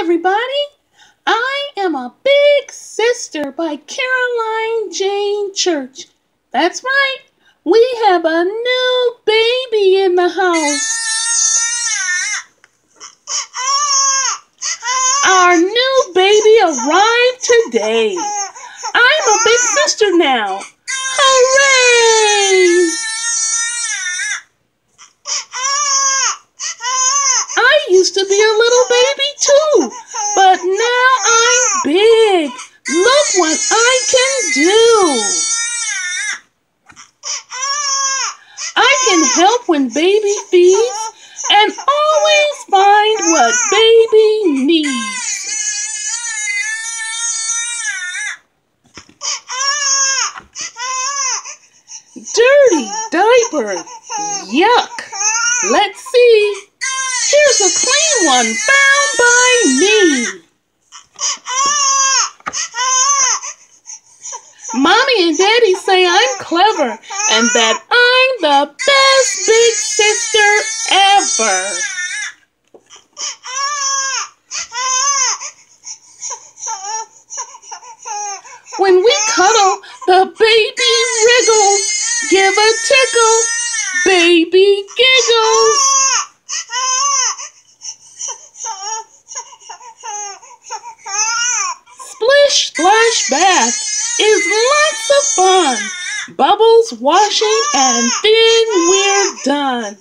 everybody. I am a big sister by Caroline Jane Church. That's right. We have a new baby in the house. Our new baby arrived today. I'm a big sister now. Hooray! I used to be a little baby too, but now I'm big. Look what I can do. I can help when baby feeds and always find what baby needs. Dirty diaper. Yuck. Let's see. Here's a clean one found by me. Mommy and Daddy say I'm clever and that I'm the best big sister ever. When we cuddle, the baby wriggles. Give a tickle, baby giggles. Splish Splash Bath is lots of fun. Bubbles washing and then we're done.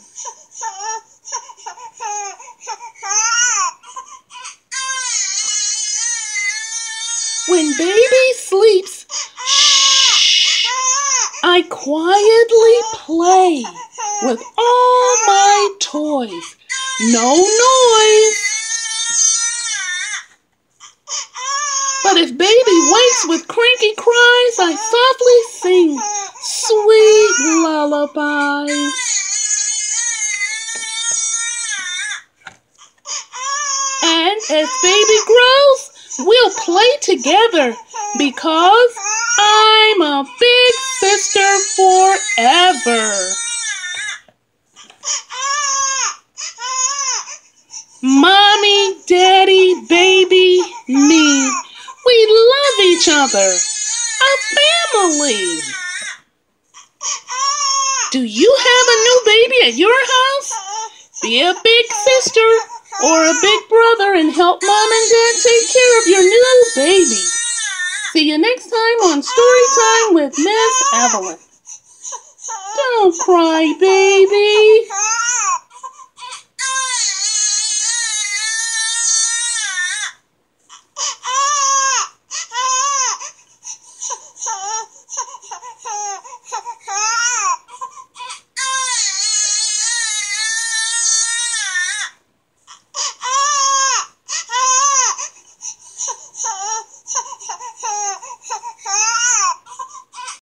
When baby sleeps, shh, I quietly play with all my toys. No noise. I softly sing sweet lullabies. And as baby grows, we'll play together because I'm a big sister forever. Mommy, daddy, baby, me. We love each other. Do you have a new baby at your house? Be a big sister or a big brother and help mom and dad take care of your new baby. See you next time on Story Time with Miss Evelyn. Don't cry, baby.